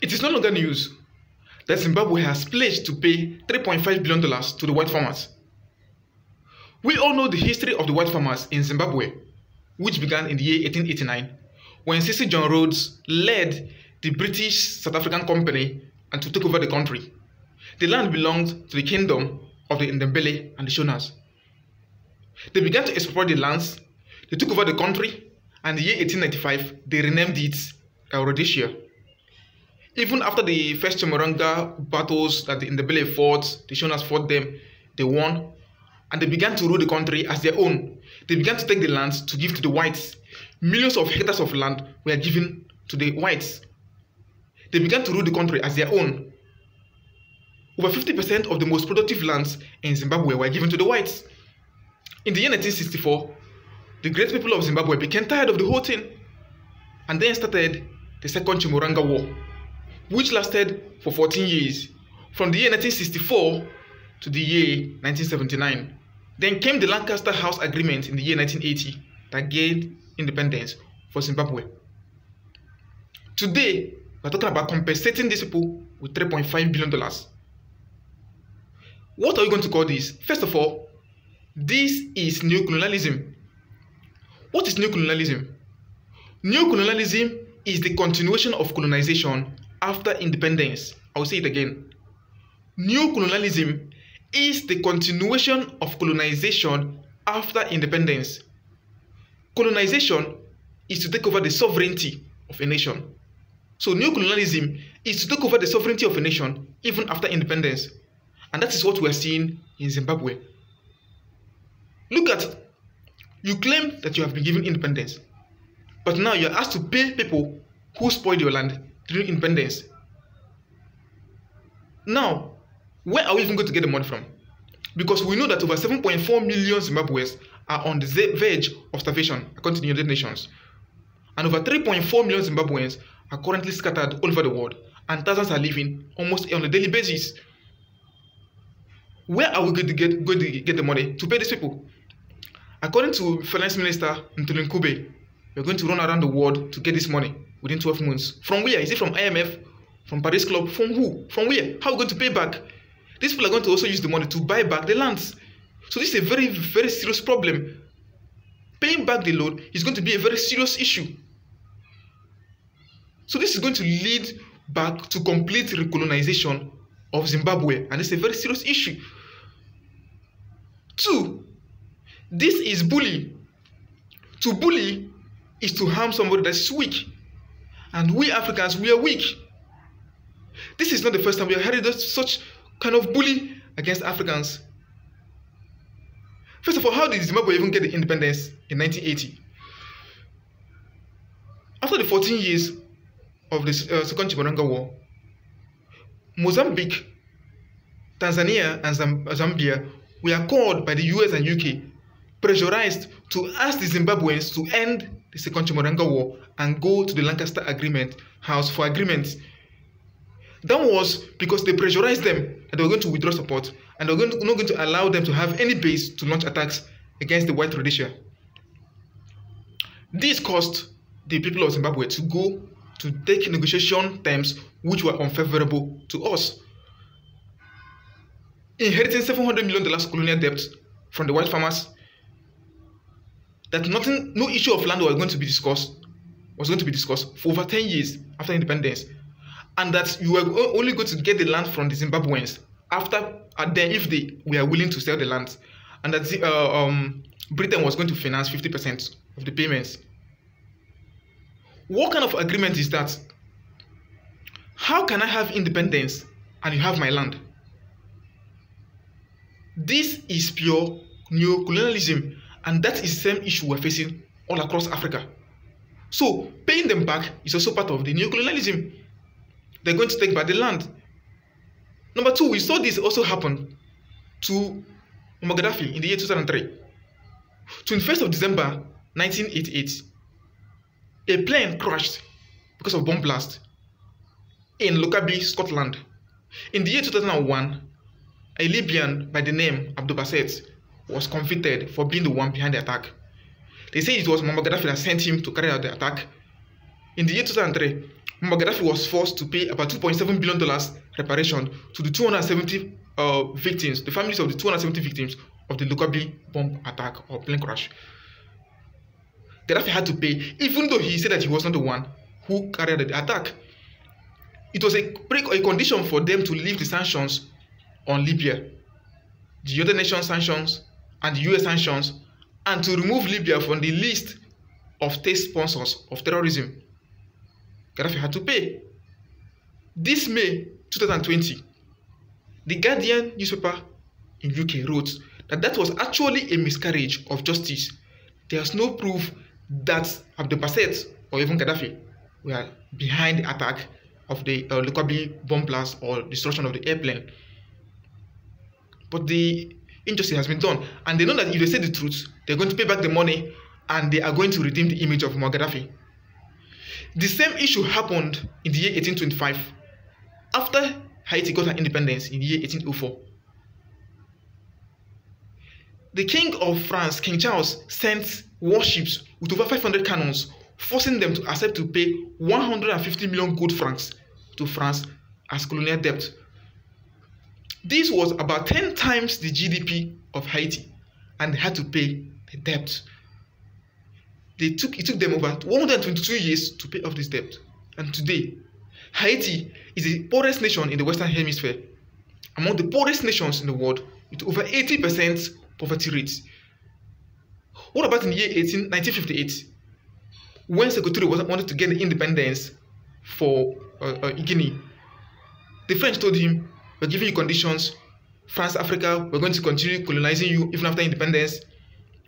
It is no longer news that Zimbabwe has pledged to pay $3.5 billion to the white farmers. We all know the history of the white farmers in Zimbabwe, which began in the year 1889 when Cecil John Rhodes led the British South African Company and to take over the country. The land belonged to the kingdom of the Ndebele and the Shonas. They began to expropriate the lands, they took over the country, and in the year 1895, they renamed it Rhodesia. Even after the first Chimurenga battles that in the Ndebele fought, the Shonas fought them, they won, and they began to rule the country as their own. They began to take the lands to give to the whites. Millions of hectares of land were given to the whites. They began to rule the country as their own. Over 50% of the most productive lands in Zimbabwe were given to the whites. In the year 1964, the great people of Zimbabwe became tired of the whole thing and then started the Second Chimurenga War, which lasted for 14 years, from the year 1964 to the year 1979. Then came the Lancaster House Agreement in the year 1980 that gained independence for Zimbabwe. Today, we're talking about compensating these people with $3.5 billion. What are we going to call this? First of all, this is neocolonialism. What is neocolonialism? Neocolonialism is the continuation of colonization after independence. I'll say it again. Neocolonialism is the continuation of colonization after independence. Colonization is to take over the sovereignty of a nation. So neocolonialism is to take over the sovereignty of a nation even after independence. And that is what we are seeing in Zimbabwe. Look at you claim that you have been given independence, but now you're asked to pay people who spoiled your land during independence. Now, where are we even going to get the money from? Because we know that over 7.4 million Zimbabweans are on the verge of starvation, according to the United Nations. And over 3.4 million Zimbabweans are currently scattered all over the world, and thousands are living almost on a daily basis. Where are we going to get, going to get the money to pay these people? According to Finance Minister Mthuli Ncube, we're going to run around the world to get this money within 12 months. From where? Is it from IMF? From Paris Club? From who? From where? How are we going to pay back? These people are going to also use the money to buy back the lands. So this is a very, very serious problem. Paying back the loan is going to be a very serious issue. So this is going to lead back to complete recolonization of Zimbabwe, and it's a very serious issue. Two, this is bully. To bully is to harm somebody that's weak. And we Africans, we are weak. This is not the first time we have heard such kind of bully against Africans. First of all, how did Zimbabwe even get the independence in 1980? After the 14 years of the uh, Second Chimurenga War, Mozambique, Tanzania, and Zambia were called by the US and UK, pressurized to ask the Zimbabweans to end the Second Chimurenga War and go to the Lancaster Agreement House for agreements. That was because they pressurized them that they were going to withdraw support and they were going to, not going to allow them to have any base to launch attacks against the White Rhodesia. This caused the people of Zimbabwe to go to take negotiation terms which were unfavorable to us. Inheriting $700 million colonial debt from the white farmers, that nothing, no issue of land was going to be discussed, was going to be discussed for over 10 years after independence, and that you were only going to get the land from the Zimbabweans after, then if they were willing to sell the land, and that uh, um, Britain was going to finance 50% of the payments. What kind of agreement is that? How can I have independence and you have my land? This is pure neocolonialism, and that is the same issue we're facing all across Africa. So, paying them back is also part of the neocolonialism. They're going to take back the land. Number two, we saw this also happen to Muammar Gaddafi in the year 2003. 21st of December 1988, a plane crashed because of bomb blast in Lockerbie, Scotland. In the year 2001, a Libyan by the name Abdul Basset was convicted for being the one behind the attack. They say it was Muammar Gaddafi that sent him to carry out the attack. In the year 2003, Muammar Gaddafi was forced to pay about 2.7 billion dollars reparation to the 270 uh, victims, the families of the 270 victims of the Lockerbie bomb attack or plane crash. Gaddafi had to pay, even though he said that he was not the one who carried out the attack. It was a, a condition for them to lift the sanctions on Libya, the United Nations sanctions and the US sanctions, and to remove Libya from the list of state sponsors of terrorism. Gaddafi had to pay. This May 2020, the Guardian newspaper in UK wrote that that was actually a miscarriage of justice. There's no proof that Abdel Basset or even Gaddafi were behind the attack of the uh, bomb blast or destruction of the airplane. But the injustice has been done, and they know that if they say the truth, they're going to pay back the money and they are going to redeem the image of Muammar. The same issue happened in the year 1825 after Haiti got her independence in the year 1804. The King of France, King Charles, sent warships with over 500 cannons, forcing them to accept to pay 150 million gold francs to France as colonial debt. This was about 10 times the GDP of Haiti, and they had to pay the debt. They took, it took them about 122 years to pay off this debt. And today, Haiti is the poorest nation in the Western Hemisphere, among the poorest nations in the world, with over 80% poverty rate. What about in the year 18, 1958, when Sekou wanted to get independence for uh, uh, Guinea? The French told him, "We're giving you conditions. France, Africa, we're going to continue colonizing you even after independence.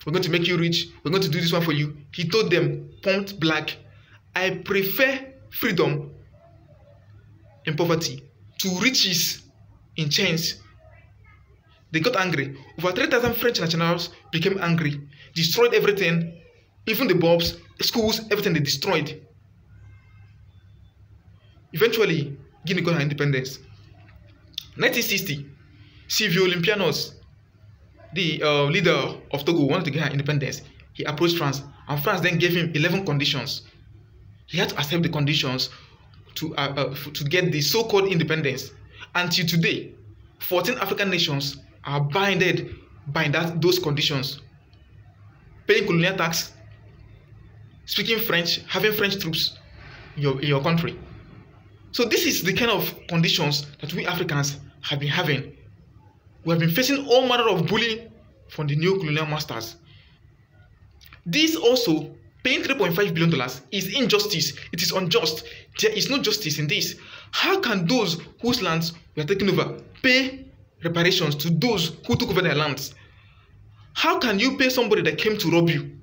We're going to make you rich. We're going to do this one for you." He told them, point blank, "I prefer freedom in poverty to riches in chains they got angry. Over 3,000 French nationals became angry, destroyed everything, even the bombs, schools, everything they destroyed. Eventually, Guinea got her independence. 1960, Silvio Olympianos, the uh, leader of Togo, wanted to get her independence. He approached France, and France then gave him 11 conditions. He had to accept the conditions to, uh, uh, to get the so-called independence. Until today, 14 African nations are binded by that those conditions. Paying colonial tax, speaking French, having French troops in your, in your country. So this is the kind of conditions that we Africans have been having. We have been facing all manner of bullying from the new colonial masters. This also, paying $3.5 billion is injustice. It is unjust. There is no justice in this. How can those whose lands were taken over pay reparations to those who took over their lands. How can you pay somebody that came to rob you?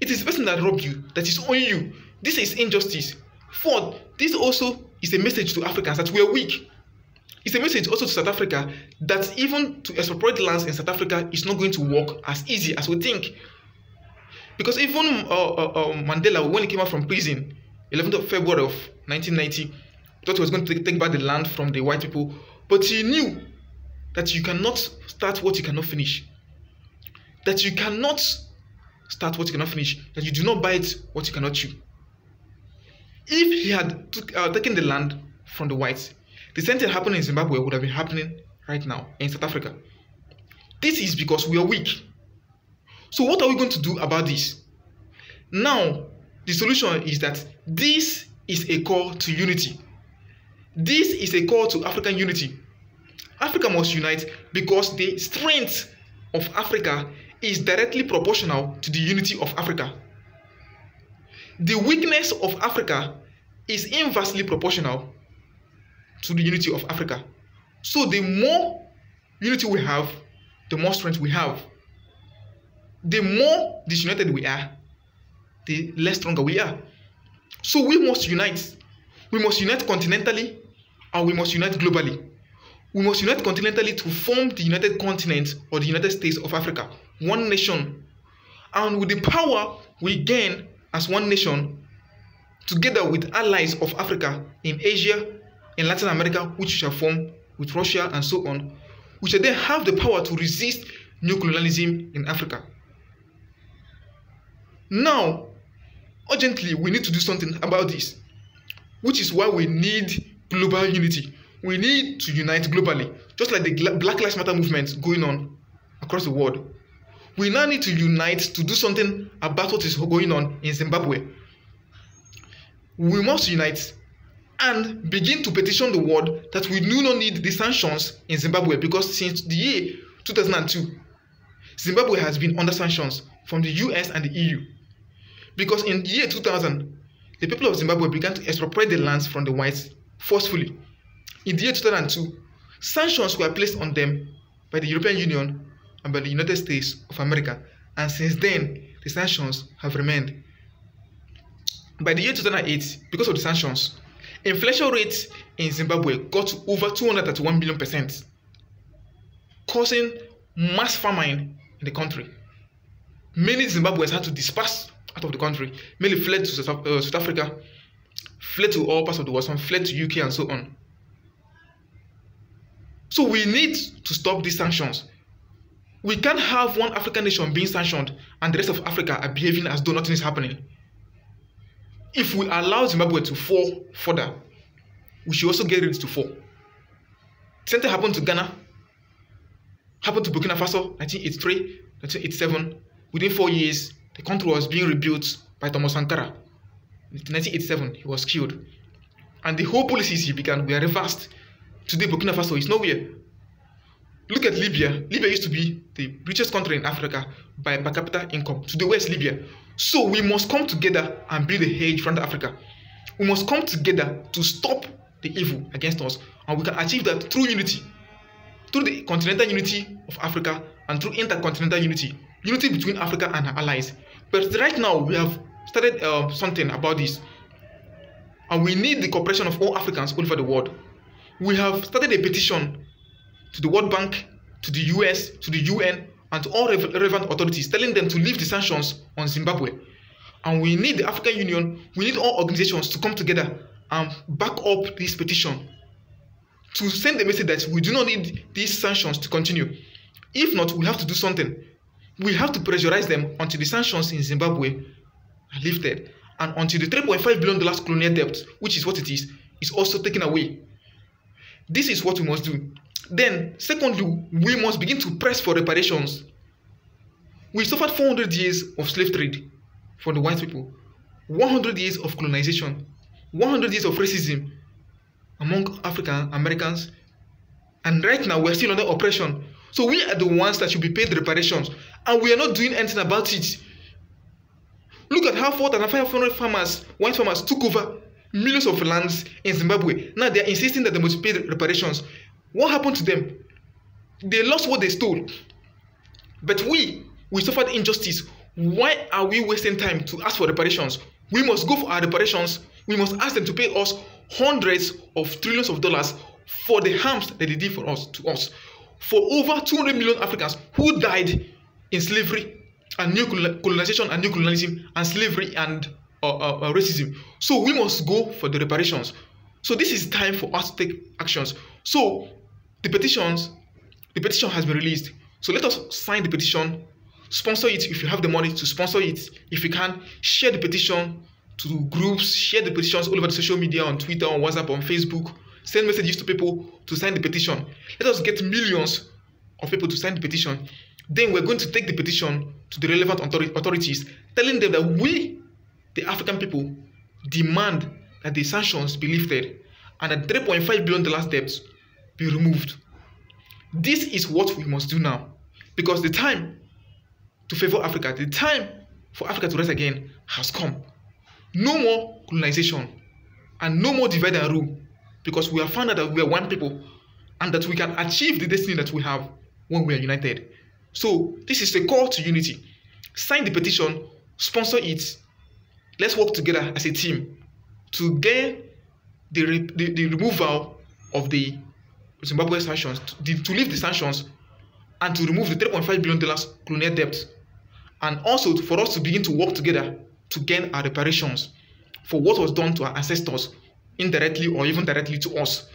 It is the person that robbed you that is on you. This is injustice. Fourth, this also is a message to Africans that we are weak. It's a message also to South Africa that even to expropriate lands in South Africa is not going to work as easy as we think. Because even uh, uh, uh, Mandela, when he came out from prison, 11th of February of 1990, thought he was going to take back the land from the white people, but he knew that you cannot start what you cannot finish. That you cannot start what you cannot finish. That you do not bite what you cannot chew. If he had took, uh, taken the land from the whites, the same thing happening in Zimbabwe would have been happening right now in South Africa. This is because we are weak. So what are we going to do about this? Now, the solution is that this is a call to unity. This is a call to African unity. Africa must unite because the strength of Africa is directly proportional to the unity of Africa. The weakness of Africa is inversely proportional to the unity of Africa. So the more unity we have, the more strength we have. The more disunited we are, the less stronger we are. So we must unite. We must unite continentally and we must unite globally we must unite continentally to form the United Continent or the United States of Africa, one nation. And with the power we gain as one nation, together with allies of Africa in Asia, in Latin America, which shall form with Russia and so on, we shall then have the power to resist new colonialism in Africa. Now, urgently, we need to do something about this. which is why we need global unity. We need to unite globally, just like the Black Lives Matter movement going on across the world. We now need to unite to do something about what is going on in Zimbabwe. We must unite and begin to petition the world that we do not need the sanctions in Zimbabwe because since the year 2002, Zimbabwe has been under sanctions from the US and the EU. Because in the year 2000, the people of Zimbabwe began to expropriate the lands from the whites forcefully. In the year 2002, sanctions were placed on them by the European Union and by the United States of America, and since then, the sanctions have remained. By the year 2008, because of the sanctions, inflation rates in Zimbabwe got to over 231 billion percent, causing mass famine in the country. Many Zimbabweans had to disperse out of the country. Many fled to South, uh, South Africa, fled to all parts of the world, some fled to UK and so on. So we need to stop these sanctions. We can't have one African nation being sanctioned and the rest of Africa are behaving as though nothing is happening. If we allow Zimbabwe to fall further, we should also get ready to fall. Same thing happened to Ghana, happened to Burkina Faso, 1983, 1987. Within four years, the country was being rebuilt by Thomas Sankara. In 1987, he was killed. And the whole policies he began were reversed. Today, Burkina Faso is nowhere. Look at Libya. Libya used to be the richest country in Africa by per capita income. Today, where's Libya? So we must come together and build a hedge front Africa. We must come together to stop the evil against us. And we can achieve that through unity. Through the continental unity of Africa and through intercontinental unity. Unity between Africa and her allies. But right now, we have started uh, something about this. And we need the cooperation of all Africans all over the world. We have started a petition to the World Bank, to the US, to the UN, and to all relevant authorities, telling them to lift the sanctions on Zimbabwe. And we need the African Union, we need all organizations to come together and back up this petition to send the message that we do not need these sanctions to continue. If not, we have to do something. We have to pressurize them until the sanctions in Zimbabwe are lifted and until the $3.5 billion colonial debt, which is what it is, is also taken away. This is what we must do. Then, secondly, we must begin to press for reparations. We suffered 400 years of slave trade for the white people, 100 years of colonization, 100 years of racism among African Americans, and right now we're still under oppression. So we are the ones that should be paid reparations, and we are not doing anything about it. Look at how 4,500 farmers, white farmers, took over millions of lands in Zimbabwe. Now they are insisting that they must pay reparations. What happened to them? They lost what they stole. But we, we suffered injustice. Why are we wasting time to ask for reparations? We must go for our reparations. We must ask them to pay us hundreds of trillions of dollars for the harms that they did for us to us. For over 200 million Africans who died in slavery and new colonization and new colonialism and slavery and uh, uh, uh, racism. So we must go for the reparations. So this is time for us to take actions. So the petitions, the petition has been released. So let us sign the petition, sponsor it if you have the money to sponsor it. If you can, share the petition to groups, share the petitions all over the social media on Twitter, on WhatsApp, on Facebook. Send messages to people to sign the petition. Let us get millions of people to sign the petition. Then we're going to take the petition to the relevant authorities, telling them that we, the African people, demand that the sanctions be lifted and that $3.5 billion debt be removed. This is what we must do now because the time to favor Africa, the time for Africa to rise again has come. No more colonization and no more divide and rule because we have found out that we are one people and that we can achieve the destiny that we have when we are united. So, this is a call to unity. Sign the petition, sponsor it. Let's work together as a team to get the, the, the removal of the Zimbabwe sanctions, to, to lift the sanctions, and to remove the $3.5 billion colonial debt. And also for us to begin to work together to gain our reparations for what was done to our ancestors, indirectly or even directly to us.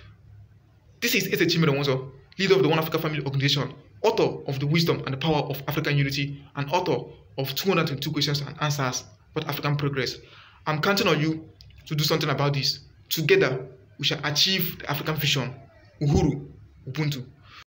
This is Eze Chimere Nwauzo, leader of the One Africa Family Organization, author of The Wisdom and the Power of African Unity, and author of 222 Questions and Answers about African Progress. I'm counting on you to do something about this. together we shall achieve the African vision. o guru, Ubuntu.